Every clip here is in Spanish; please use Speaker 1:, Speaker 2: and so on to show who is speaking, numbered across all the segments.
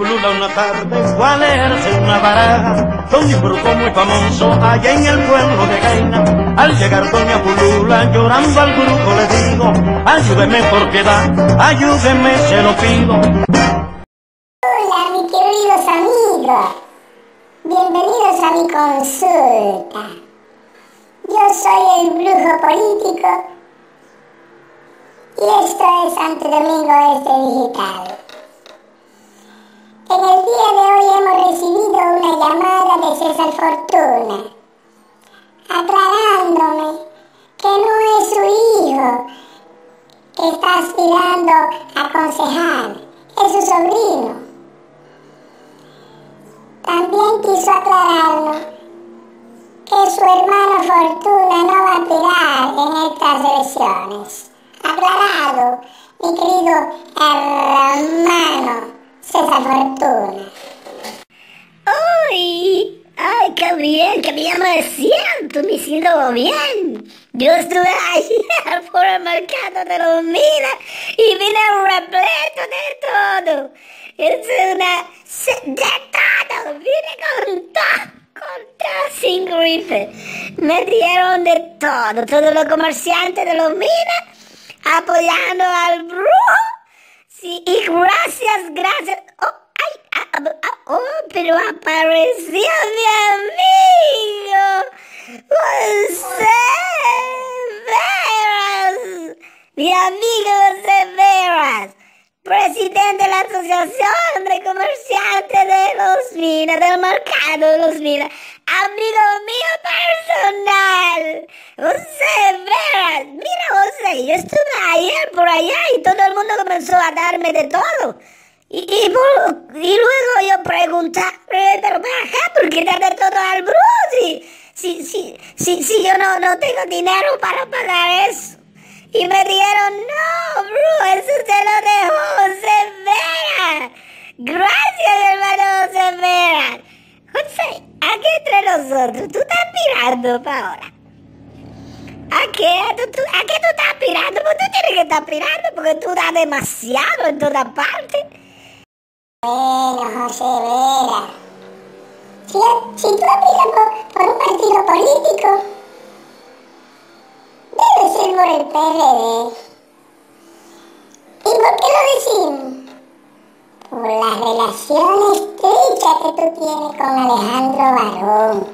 Speaker 1: pulula una tarde fue a una baraja donde un brujo muy famoso allá en el pueblo de Gaina. Al llegar doña Pulula llorando al brujo le digo, ayúdeme por piedad, ayúdeme se lo pido.
Speaker 2: Hola mis queridos amigos, bienvenidos a mi consulta. Yo soy el brujo político y esto es Santo Domingo Este Digital. Llamada de César Fortuna, aclarándome que no es su hijo que está aspirando a concejal, es su sobrino. También quiso aclararnos que su hermano Fortuna no va a aspirar en estas elecciones. Aclarado, mi querido hermano. César Fortuna.
Speaker 3: Bien! ¡Qué bien me siento! Me siento bien. Yo estuve ayer por el mercado de los minas y vine repleto de todo. Es una... de todo. Vine con todo. Con todo sin gripe. Me dieron de todo. Todos los comerciantes de los minas apoyando al brujo Sí, y gracias, gracias. Oh, oh, pero apareció mi amigo. José Veras. Mi amigo José Veras. Presidente de la Asociación de Comerciantes de los Minas, del mercado de los Minas. Amigo mío personal. José Veras. Mira, José, yo estuve ayer por allá y todo el mundo comenzó a darme de todo. Y, y, luego yo preguntaba, pero acá, ¿por qué dar de todo al Bruce? Si, si, si, si, yo no, no tengo dinero para pagar eso. Y me dijeron, no, bro, eso se lo dejó José Vera. Gracias, hermano José Vera. José, aquí entre nosotros, tú estás pirando para ahora. ¿A qué? ¿Tú, tú, a qué tú estás pirando? Pues tú tienes que estar pirando porque tú das demasiado en todas partes.
Speaker 2: Bueno, José Vera. Si, si tú aspiras por, un partido político, debe ser por el PRD. ¿Y por qué lo decimos? Por las relaciones estrechas que tú tienes con Alejandro Barón,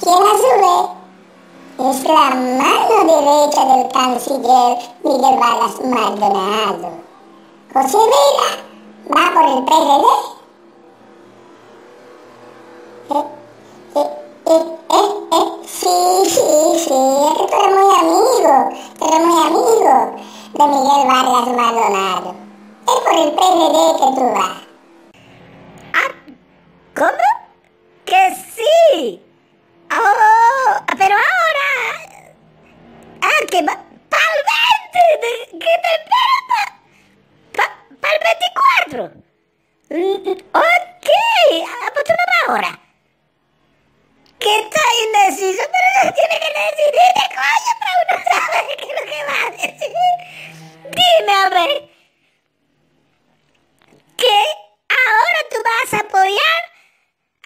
Speaker 2: quien a su vez es la mano derecha del canciller Miguel Vargas Maldonado. José Vera va por el PRD. Eh, eh, eh, eh, eh, sí, sí, sí, es que tú eres muy amigo, tú eres muy amigo de Miguel Vargas Maldonado. Es por el PRD que tú vas.
Speaker 3: Ah, ¿cómo? Que sí. Oh, pero ahora. Ah, que va. ¡Para el 20! ¿Qué te espera? ¿Para el 24? Ok, no vas ahora. ¿Qué está indeciso? Pero tiene que decidir, coño, pero uno sabe qué es lo que va a decir. Dime, a ver. Que ahora tú vas a apoyar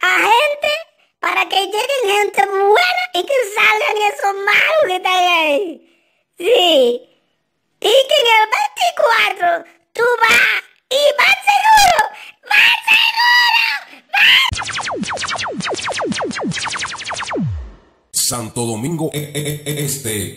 Speaker 3: a gente para que lleguen gente buena y que salgan esos malos que están ahí. Sí. Y que en el 24 tú vas y vas seguro, vas seguro.
Speaker 4: Santo Domingo Este.